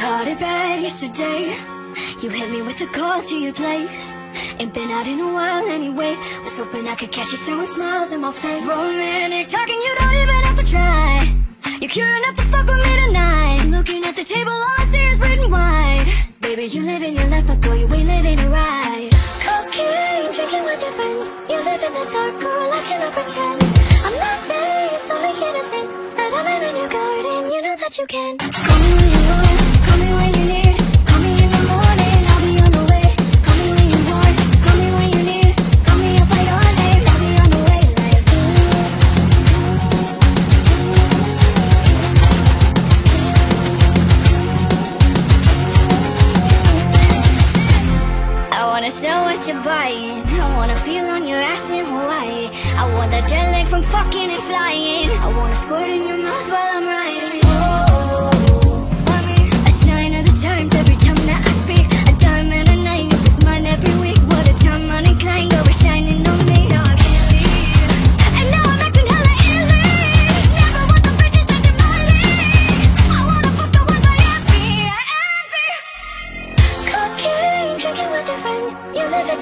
caught it bad yesterday. You hit me with a call to your place. Ain't been out in a while anyway. Was hoping I could catch you throwing smiles in my face. Romantic talking, you don't even have to try. You're cute enough to fuck with me tonight. Looking at the table, all I see is white. Baby, you living your life, but girl, you ain't living it right. Cocaine, drinking with your friends. You live in the dark, girl, I cannot pretend. I'm not faced, only innocent But I'm in your garden, you know that you can. Call me when you I wanna feel on your ass in Hawaii. I want that jet lag from fucking and flying. I wanna squirt in your mouth while I'm riding.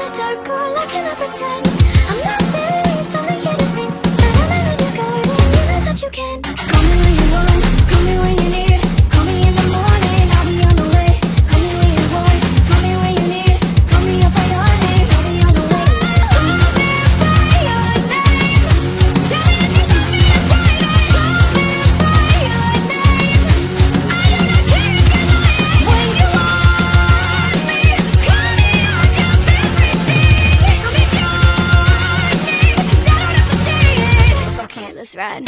In the dark, girl, I cannot pretend I'm not Johnny,